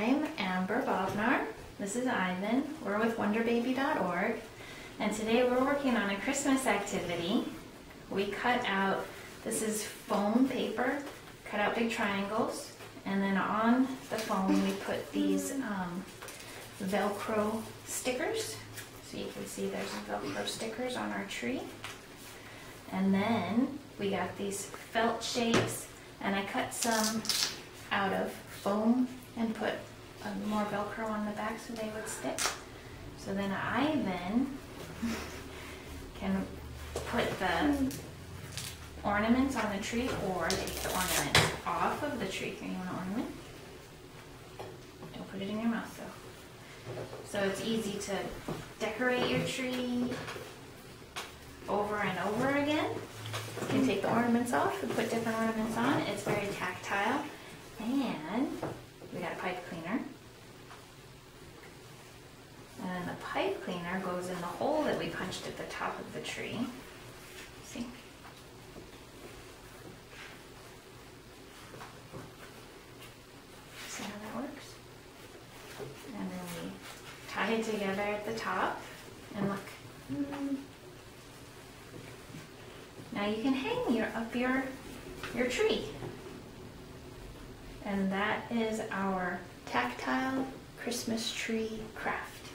I'm Amber Bobnar. This is Ivan. We're with WonderBaby.org. And today we're working on a Christmas activity. We cut out, this is foam paper, cut out big triangles, and then on the foam we put these um, Velcro stickers. So you can see there's Velcro stickers on our tree. And then we got these felt shapes, and I cut some out of foam and put more Velcro on the back so they would stick. So then I then can put the ornaments on the tree or take the ornaments off of the tree. Here, you want an ornament? Don't put it in your mouth though. So it's easy to decorate your tree over and over again. You can take the ornaments off and put different ornaments on. It's very tactile. And we got a pipe cleaner. And then the pipe cleaner goes in the hole that we punched at the top of the tree. See? See how that works? And then we tie it together at the top. And look. Now you can hang your up your your tree. And that is our tactile Christmas tree craft.